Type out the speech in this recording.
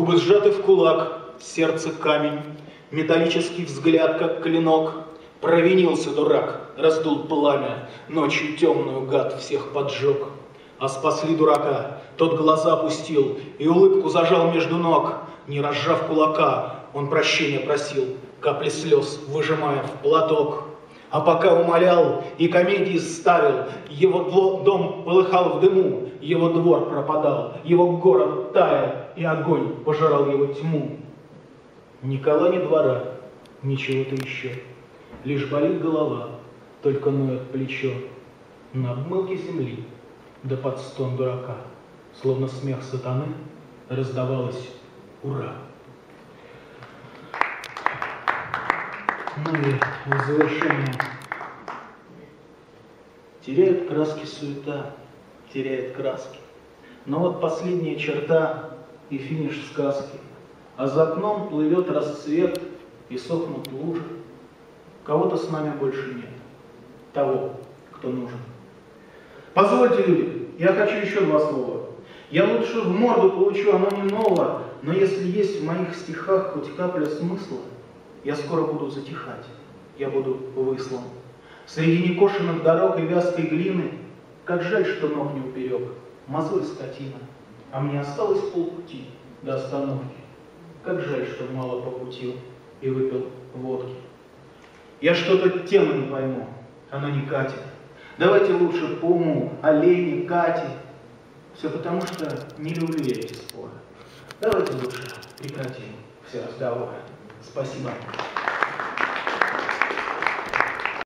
Губы сжаты в кулак, сердце камень, Металлический взгляд, как клинок. Провинился дурак, раздул пламя, Ночью темную гад всех поджег. А спасли дурака, тот глаза опустил И улыбку зажал между ног. Не разжав кулака, он прощения просил, Капли слез выжимая в платок. А пока умолял и комедии ставил, его дом полыхал в дыму, его двор пропадал, его город таял, и огонь пожирал его тьму. Ни кола, ни двора, ничего-то еще, лишь болит голова, только ноет плечо. На обмылке земли, да под стон дурака, словно смех сатаны, раздавалось «Ура!». Ну и в завершение. Теряет краски суета, теряет краски. Но вот последняя черта и финиш сказки. А за окном плывет расцвет и сохнут лужи. Кого-то с нами больше нет. Того, кто нужен. Позвольте, люди, я хочу еще два слова. Я лучше в морду получу, оно не ново, но если есть в моих стихах хоть капля смысла, я скоро буду затихать, я буду выслан. Среди некошенных дорог и вязкой глины, как жаль, что ног не уперек, мозоль скотина, а мне осталось полпути до остановки. Как жаль, что мало покутил и выпил водки. Я что-то тему не пойму, она не катит. Давайте лучше по уму, олени, Кате. Все потому, что не люблю я эти споры. Давайте лучше прекратим все разговоры. Спасибо.